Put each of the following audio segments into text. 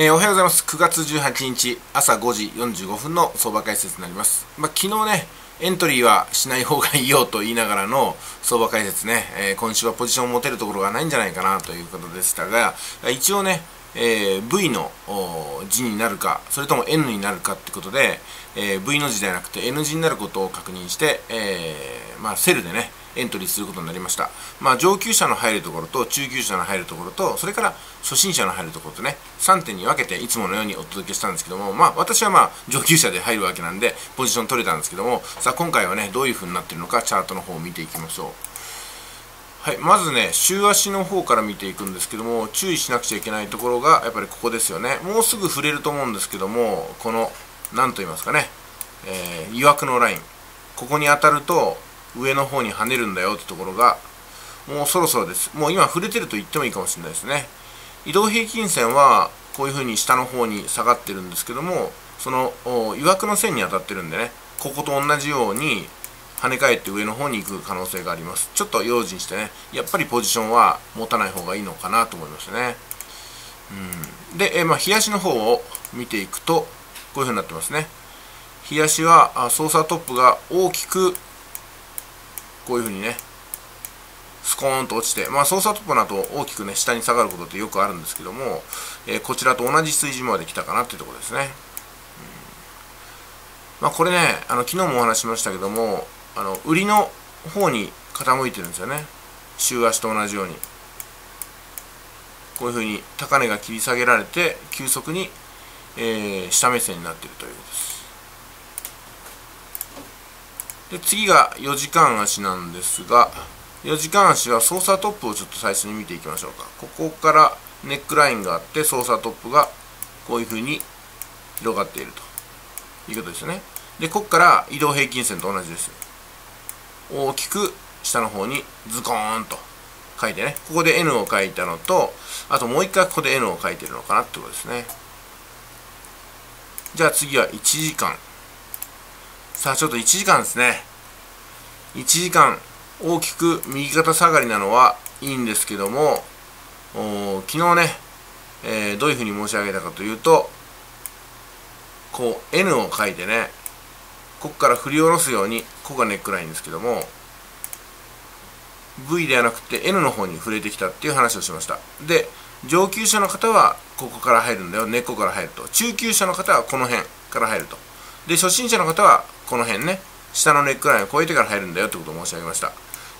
えー、おはようございます。9月18日朝5時45分の相場解説になります。まあ、昨日ね、エントリーはしない方がいいよと言いながらの相場解説ね、えー、今週はポジションを持てるところがないんじゃないかなということでしたが、一応ね、えー、V の字になるか、それとも N になるかってことで、えー、V の字ではなくて N 字になることを確認して、えー、まあ、セルでね、エントリーすることになりました。まあ、上級者の入るところと中級者の入るところと、それから初心者の入るところとね、3点に分けていつものようにお届けしたんですけども、まあ、私はまあ、上級者で入るわけなんで、ポジション取れたんですけども、さあ、今回はね、どういう風になってるのか、チャートの方を見ていきましょう。はい、まずね、週足の方から見ていくんですけども、注意しなくちゃいけないところが、やっぱりここですよね。もうすぐ触れると思うんですけども、この、何と言いますかね、えー、疑惑のライン。ここに当たると、上の方に跳ねるんだよってところが、もうそろそろです。もう今触れてると言ってもいいかもしれないですね。移動平均線は、こういう風に下の方に下がってるんですけども、その、いわくの線に当たってるんでね、ここと同じように、跳ね返って上の方に行く可能性があります。ちょっと用心してね、やっぱりポジションは持たない方がいいのかなと思いますね。うん、で、えまあ、冷やしの方を見ていくと、こういう風になってますね。冷やしは、操作トップが大きくこういうふうにね、スコーンと落ちて、まあ、操作トップの後大きくね、下に下がることってよくあるんですけども、えー、こちらと同じ水準まで来たかなっていうところですね。うん、まあ、これね、あの、昨日もお話ししましたけども、あの、売りの方に傾いてるんですよね。週足と同じように。こういうふうに高値が切り下げられて、急速に、えー、下目線になっているということです。で次が4時間足なんですが4時間足は操作トップをちょっと最初に見ていきましょうか。ここからネックラインがあって操作トップがこういう風に広がっていると。いうことですね。でここから移動平均線と同じです大きく下の方にズコーンと書いてね。ここで N を書いたのとあともう一回ここで N を書いてるのかなってことですね。じゃあ次は1時間。さあちょっと1時間ですね。1時間大きく右肩下がりなのはいいんですけども昨日ね、えー、どういうふうに申し上げたかというとこう N を書いてねここから振り下ろすようにここがネックラインですけども V ではなくて N の方に触れてきたっていう話をしました。で上級者の方はここから入るんだよ根っこから入ると。中級者の方はこの辺から入ると。で初心者の方はこの辺ね下のネックラインを越えてから入るんだよってことを申し上げました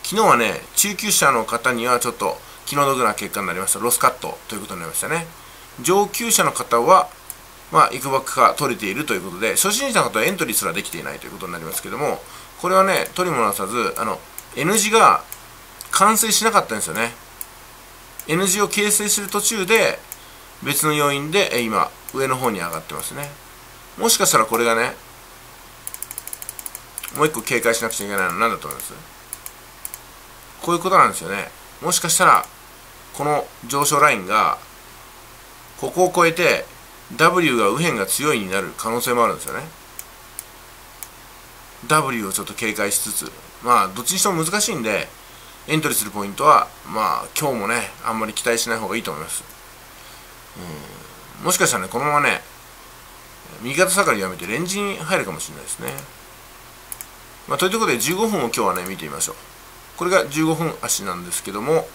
昨日はね中級者の方にはちょっと気の毒な結果になりましたロスカットということになりましたね上級者の方はまあ、いくばくか取れているということで、初心者の方はエントリーすらできていないということになりますけども、これはね、取りもなさず、あの、N 字が完成しなかったんですよね。N 字を形成する途中で、別の要因で、今、上の方に上がってますね。もしかしたらこれがね、もう一個警戒しなくちゃいけないのは何だと思います？こういうことなんですよね。もしかしたら、この上昇ラインが、ここを越えて、W が右辺が強いになる可能性もあるんですよね。W をちょっと警戒しつつ、まあ、どっちにしても難しいんで、エントリーするポイントは、まあ、今日もね、あんまり期待しない方がいいと思います。うん、もしかしたらね、このままね、右肩下がりやめてレンジに入るかもしれないですね。まあ、ということで15分を今日はね見てみましょう。これが15分足なんですけども、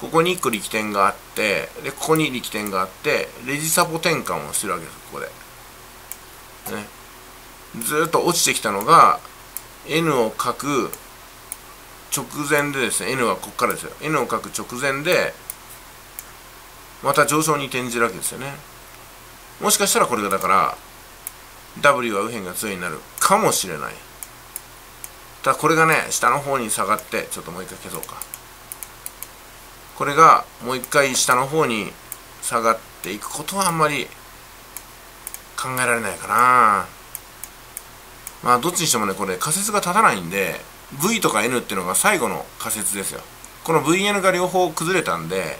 ここに1個力点があって、で、ここに力点があって、レジサポ転換をしてるわけです、ここで。ね。ずっと落ちてきたのが、N を書く直前でですね、N はここからですよ。N を書く直前で、また上昇に転じるわけですよね。もしかしたらこれがだから W は右辺が強いになるかもしれない。ただこれがね下の方に下がってちょっともう一回消そうか。これがもう一回下の方に下がっていくことはあんまり考えられないかな。まあどっちにしてもねこれ仮説が立たないんで V とか N っていうのが最後の仮説ですよ。この VN が両方崩れたんで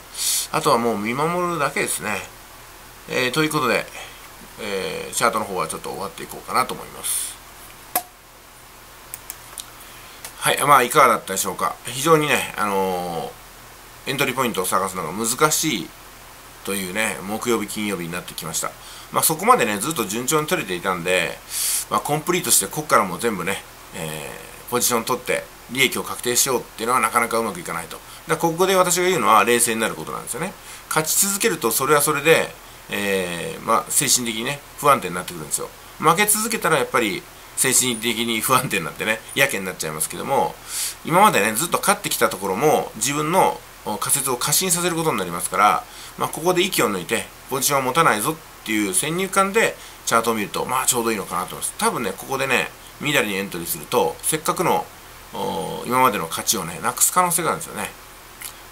あとはもう見守るだけですね。えー、ということで、えー、チャートの方はちょっと終わっていこうかなと思います。はい、まあ、いかがだったでしょうか。非常にね、あのー、エントリーポイントを探すのが難しいというね、木曜日、金曜日になってきました。まあ、そこまでね、ずっと順調に取れていたんで、まあ、コンプリートして、ここからも全部ね、えー、ポジション取って、利益を確定しようっていうのはなかなかうまくいかないと。だここで私が言うのは冷静になることなんですよね。勝ち続けると、それはそれで、えー、まあ、精神的にね、不安定になってくるんですよ。負け続けたらやっぱり、精神的に不安定になってね、やけになっちゃいますけども、今までね、ずっと勝ってきたところも、自分の仮説を過信させることになりますから、まあ、ここで息を抜いて、ポジションを持たないぞっていう先入観で、チャートを見ると、まあちょうどいいのかなと思います。多分ね、ここでね、緑にエントリーすると、せっかくの今までの勝ちをね、なくす可能性があるんですよね。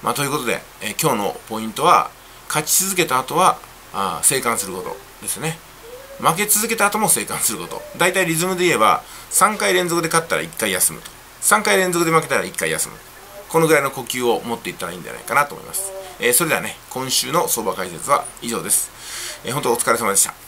まあ、ということで、え今日のポイントは、勝ち続けた後は、あ生還することですね。負け続けた後も生還すること。大体リズムで言えば、3回連続で勝ったら1回休むと。3回連続で負けたら1回休む。このぐらいの呼吸を持っていったらいいんじゃないかなと思います。えー、それではね、今週の相場解説は以上です。えー、本当お疲れ様でした。